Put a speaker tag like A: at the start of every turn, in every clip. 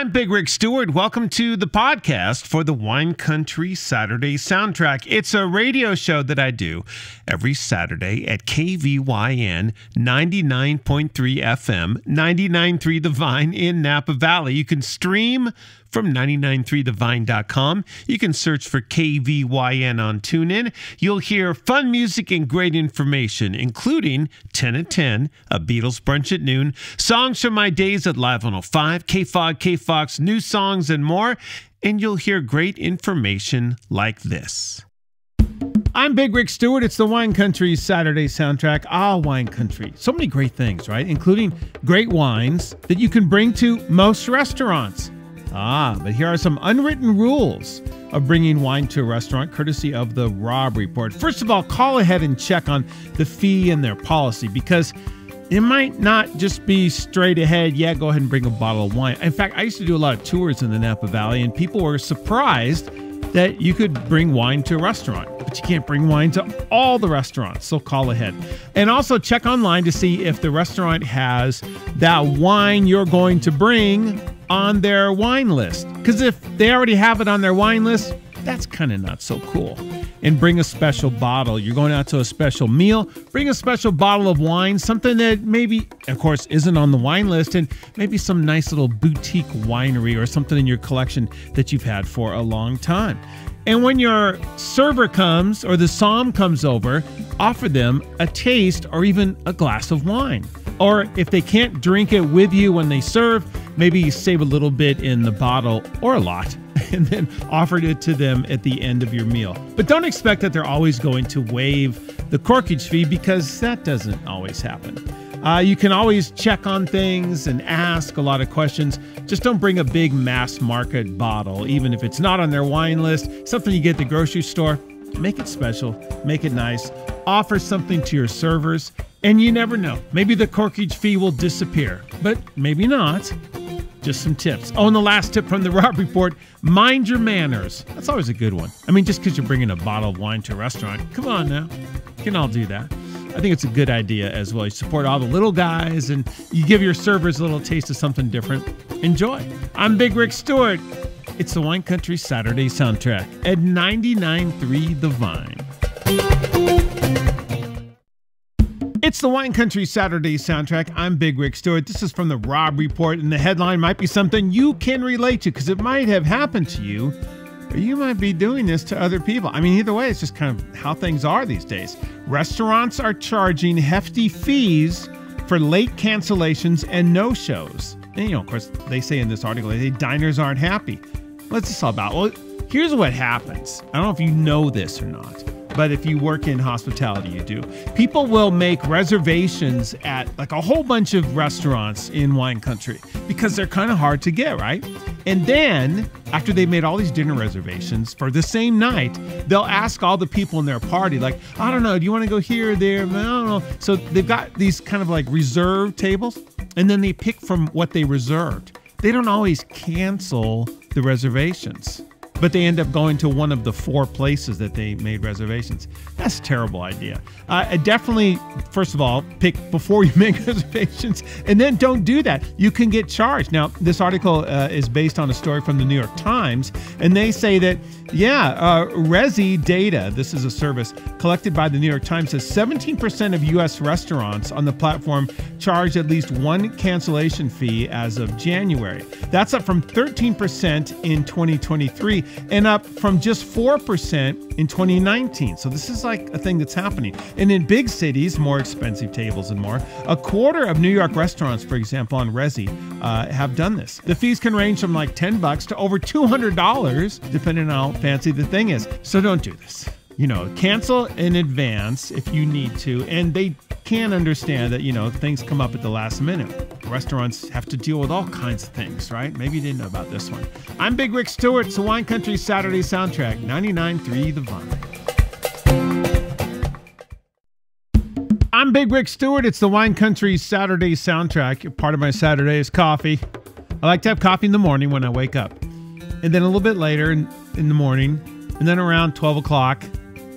A: I'm Big Rick Stuart. Welcome to the podcast for the Wine Country Saturday Soundtrack. It's a radio show that I do every Saturday at KVYN 99.3 FM, 99.3 The Vine in Napa Valley. You can stream from 993thevine.com. You can search for KVYN on TuneIn. You'll hear fun music and great information, including 10 at 10, a Beatles brunch at noon, songs from my days at Live 105, KFOG, KFOX, new songs, and more. And you'll hear great information like this. I'm Big Rick Stuart. It's the Wine Country Saturday soundtrack. Ah, Wine Country. So many great things, right? Including great wines that you can bring to most restaurants. Ah, but here are some unwritten rules of bringing wine to a restaurant, courtesy of the Robb Report. First of all, call ahead and check on the fee and their policy because it might not just be straight ahead, yeah, go ahead and bring a bottle of wine. In fact, I used to do a lot of tours in the Napa Valley, and people were surprised that you could bring wine to a restaurant, but you can't bring wine to all the restaurants. So call ahead. And also check online to see if the restaurant has that wine you're going to bring on their wine list. Because if they already have it on their wine list, that's kind of not so cool. And bring a special bottle. You're going out to a special meal, bring a special bottle of wine, something that maybe, of course, isn't on the wine list, and maybe some nice little boutique winery or something in your collection that you've had for a long time. And when your server comes or the som comes over, offer them a taste or even a glass of wine. Or if they can't drink it with you when they serve, maybe save a little bit in the bottle or a lot and then offered it to them at the end of your meal. But don't expect that they're always going to waive the corkage fee because that doesn't always happen. Uh, you can always check on things and ask a lot of questions. Just don't bring a big mass market bottle, even if it's not on their wine list, something you get at the grocery store. Make it special, make it nice, offer something to your servers, and you never know. Maybe the corkage fee will disappear, but maybe not. Just some tips. Oh, and the last tip from the Robb Report mind your manners. That's always a good one. I mean, just because you're bringing a bottle of wine to a restaurant, come on now. You can all do that. I think it's a good idea as well. You support all the little guys and you give your servers a little taste of something different. Enjoy. I'm Big Rick Stuart. It's the Wine Country Saturday soundtrack at 99.3 The Vine. It's the Wine Country Saturday soundtrack. I'm Big Rick Stuart. This is from the Robb Report, and the headline might be something you can relate to because it might have happened to you, or you might be doing this to other people. I mean, either way, it's just kind of how things are these days. Restaurants are charging hefty fees for late cancellations and no shows. And, you know, of course, they say in this article, they diners aren't happy. What's this all about? Well, here's what happens. I don't know if you know this or not but if you work in hospitality, you do. People will make reservations at like a whole bunch of restaurants in wine country because they're kind of hard to get, right? And then after they've made all these dinner reservations for the same night, they'll ask all the people in their party, like, I don't know, do you want to go here or there? I don't know. So they've got these kind of like reserved tables, and then they pick from what they reserved. They don't always cancel the reservations but they end up going to one of the four places that they made reservations. That's a terrible idea. Uh, definitely, first of all, pick before you make reservations, and then don't do that. You can get charged. Now, this article uh, is based on a story from the New York Times, and they say that, yeah, uh, Resy data, this is a service collected by the New York Times, says 17% of U.S. restaurants on the platform charge at least one cancellation fee as of January. That's up from 13% in 2023 and up from just 4% in 2019. So this is like a thing that's happening. And in big cities, more expensive tables and more, a quarter of New York restaurants, for example, on Resy, uh, have done this. The fees can range from like 10 bucks to over $200, depending on how fancy the thing is. So don't do this you know, cancel in advance if you need to. And they can understand that, you know, things come up at the last minute. Restaurants have to deal with all kinds of things, right? Maybe you didn't know about this one. I'm Big Rick Stuart. It's the Wine Country Saturday soundtrack, 99.3 The Vine. I'm Big Rick Stuart. It's the Wine Country Saturday soundtrack. Part of my Saturday is coffee. I like to have coffee in the morning when I wake up. And then a little bit later in, in the morning, and then around 12 o'clock,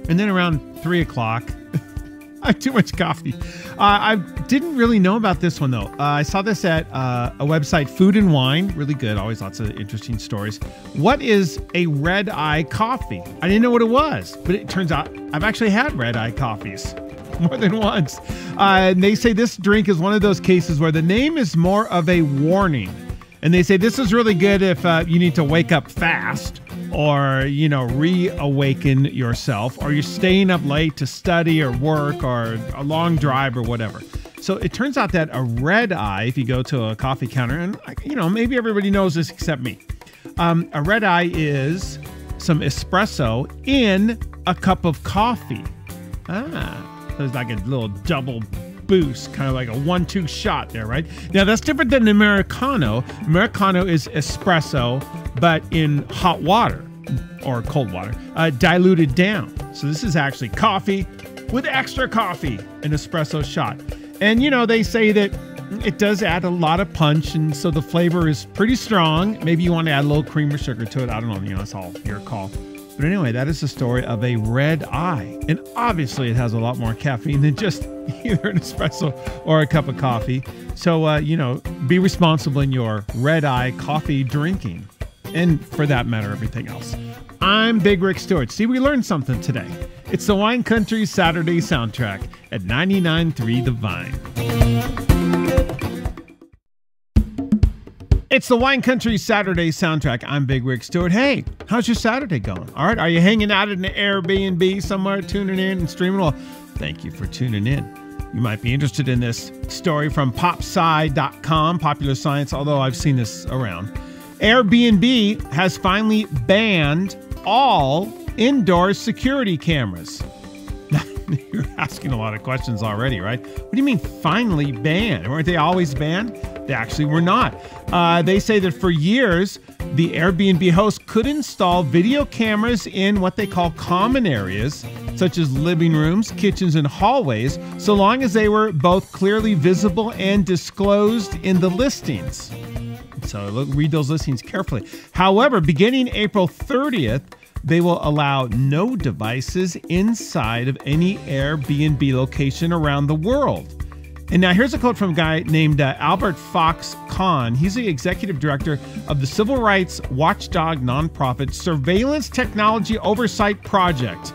A: and then around 3 o'clock, I too much coffee. Uh, I didn't really know about this one though. Uh, I saw this at uh, a website, Food and Wine. Really good. Always lots of interesting stories. What is a red eye coffee? I didn't know what it was, but it turns out I've actually had red eye coffees more than once. Uh, and they say this drink is one of those cases where the name is more of a warning. And they say this is really good if uh, you need to wake up fast or, you know, reawaken yourself or you're staying up late to study or work or a long drive or whatever. So it turns out that a red eye, if you go to a coffee counter, and, you know, maybe everybody knows this except me, um, a red eye is some espresso in a cup of coffee. Ah, there's like a little double boost, kind of like a one two shot there, right? Now, that's different than Americano. Americano is espresso, but in hot water or cold water, uh, diluted down. So, this is actually coffee with extra coffee, an espresso shot. And, you know, they say that it does add a lot of punch, and so the flavor is pretty strong. Maybe you want to add a little cream or sugar to it. I don't know. You know, it's all your call. But anyway, that is the story of a red eye. And obviously, it has a lot more caffeine than just either an espresso or a cup of coffee. So, uh, you know, be responsible in your red eye coffee drinking. And for that matter, everything else. I'm Big Rick Stuart. See, we learned something today. It's the Wine Country Saturday soundtrack at 99.3 The Vine. It's the Wine Country Saturday soundtrack. I'm Big Rick Stuart. Hey, how's your Saturday going? All right, are you hanging out at an Airbnb somewhere, tuning in and streaming? Well, thank you for tuning in. You might be interested in this story from popsci.com, popular science, although I've seen this around. Airbnb has finally banned all indoor security cameras. You're asking a lot of questions already, right? What do you mean finally banned? Weren't they always banned? They actually were not. Uh, they say that for years, the Airbnb host could install video cameras in what they call common areas, such as living rooms, kitchens, and hallways, so long as they were both clearly visible and disclosed in the listings. So look, read those listings carefully. However, beginning April 30th, they will allow no devices inside of any Airbnb location around the world. And now here's a quote from a guy named uh, Albert Fox Cahn. He's the executive director of the civil rights watchdog nonprofit Surveillance Technology Oversight Project.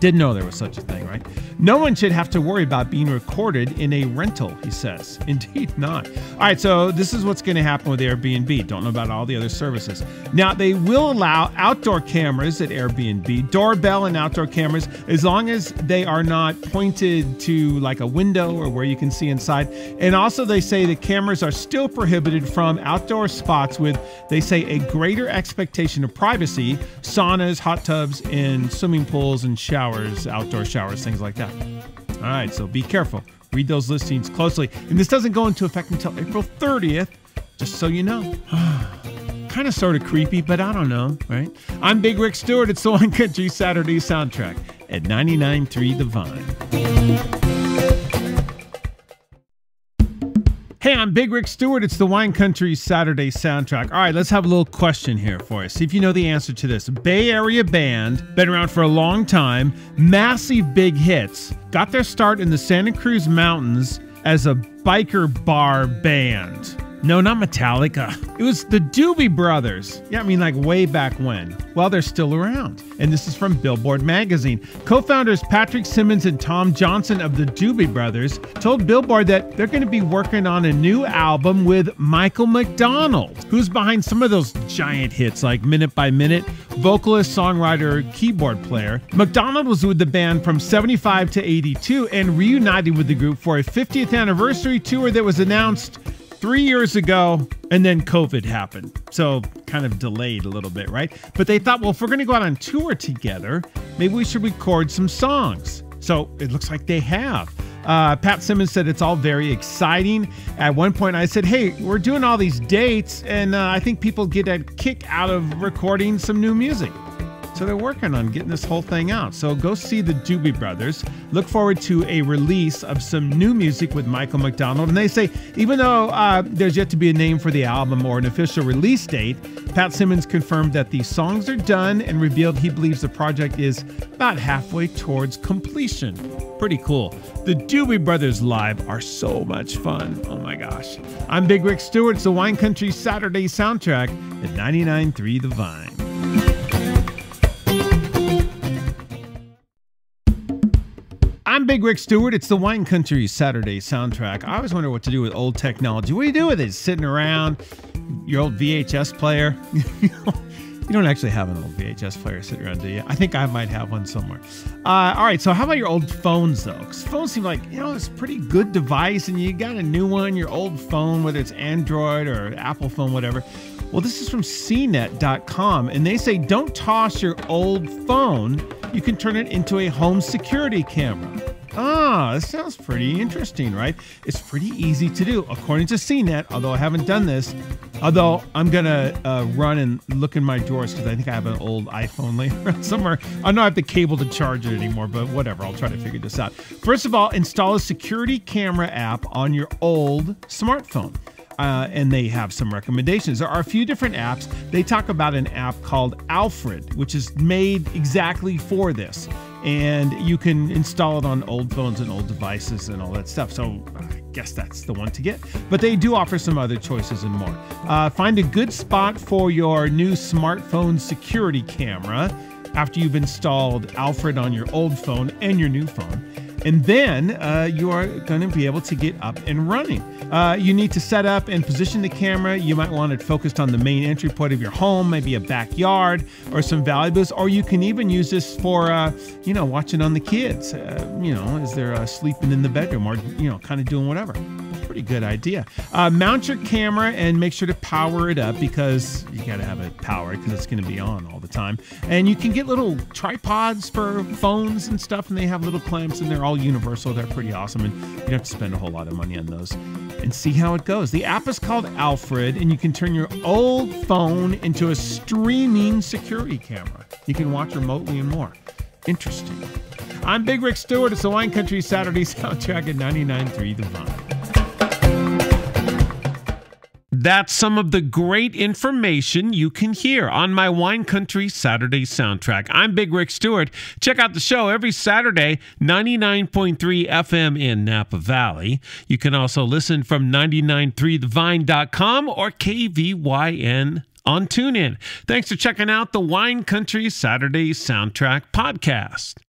A: Didn't know there was such a thing, right? No one should have to worry about being recorded in a rental, he says. Indeed not. All right, so this is what's going to happen with Airbnb. Don't know about all the other services. Now, they will allow outdoor cameras at Airbnb, doorbell and outdoor cameras, as long as they are not pointed to like a window or where you can see inside. And also, they say the cameras are still prohibited from outdoor spots with, they say, a greater expectation of privacy, saunas, hot tubs, and swimming pools and showers, outdoor showers, things like that. All right, so be careful. Read those listings closely. And this doesn't go into effect until April 30th, just so you know. kind of sort of creepy, but I don't know, right? I'm Big Rick Stuart. It's the Wine Country Saturday soundtrack at 99.3 The Vine. Hey, I'm Big Rick Stuart. It's the Wine Country Saturday soundtrack. All right, let's have a little question here for you. See if you know the answer to this. Bay Area band, been around for a long time, massive big hits, got their start in the Santa Cruz Mountains as a biker bar band. No, not Metallica. It was the Doobie Brothers. Yeah, I mean, like way back when. Well, they're still around. And this is from Billboard magazine. Co founders Patrick Simmons and Tom Johnston of the Doobie Brothers told Billboard that they're going to be working on a new album with Michael McDonald, who's behind some of those giant hits like Minute by Minute, vocalist, songwriter, keyboard player. McDonald was with the band from 75 to 82 and reunited with the group for a 50th anniversary tour that was announced three years ago, and then COVID happened. So kind of delayed a little bit, right? But they thought, well, if we're going to go out on tour together, maybe we should record some songs. So it looks like they have. Uh, Pat Simmons said it's all very exciting. At one point, I said, Hey, we're doing all these dates, and uh, I think people get a kick out of recording some new music. So they're working on getting this whole thing out. So go see the Doobie Brothers. Look forward to a release of some new music with Michael McDonald. And they say, even though uh, there's yet to be a name for the album or an official release date, Pat Simmons confirmed that the songs are done and revealed he believes the project is about halfway towards completion. Pretty cool. The Doobie Brothers live are so much fun. Oh my gosh. I'm Big Rick Stuart. It's the Wine Country Saturday soundtrack at 99.3 The Vine. Big Rick Stuart. It's the Wine Country Saturday soundtrack. I always wonder what to do with old technology. What do you do with it? Sitting around, your old VHS player. You don't actually have an old VHS player sitting around, do you? I think I might have one somewhere. Uh, all right, so how about your old phones, though? Because phones seem like, you know, it's a pretty good device, and you got a new one, your old phone, whether it's Android or Apple phone, whatever. Well, this is from CNET.com, and they say don't toss your old phone. You can turn it into a home security camera. This sounds pretty interesting, right? It's pretty easy to do, according to CNET, although I haven't done this. Although I'm going to uh, run and look in my drawers because I think I have an old iPhone laying somewhere. I don't have the cable to charge it anymore, but whatever. I'll try to figure this out. First of all, install a security camera app on your old smartphone. Uh, and they have some recommendations. There are a few different apps. They talk about an app called Alfred, which is made exactly for this and you can install it on old phones and old devices and all that stuff. So I guess that's the one to get. But they do offer some other choices and more. Uh, find a good spot for your new smartphone security camera after you've installed Alfred on your old phone and your new phone. And then uh, you are going to be able to get up and running. Uh, you need to set up and position the camera. You might want it focused on the main entry point of your home, maybe a backyard or some valuables. Or you can even use this for, uh, you know, watching on the kids, uh, you know, as they're uh, sleeping in the bedroom or, you know, kind of doing whatever pretty good idea. Uh, mount your camera and make sure to power it up because you got to have it powered because it's going to be on all the time. And you can get little tripods for phones and stuff, and they have little clamps and they're all universal. They're pretty awesome, and you don't have to spend a whole lot of money on those. And see how it goes. The app is called Alfred, and you can turn your old phone into a streaming security camera. You can watch remotely and more. Interesting. I'm Big Rick Stuart. It's the Wine Country Saturday soundtrack at 99.3 The Vine. That's some of the great information you can hear on my Wine Country Saturday soundtrack. I'm Big Rick Stuart. Check out the show every Saturday, 99.3 FM in Napa Valley. You can also listen from 993thevine.com or KVYN on TuneIn. Thanks for checking out the Wine Country Saturday Soundtrack podcast.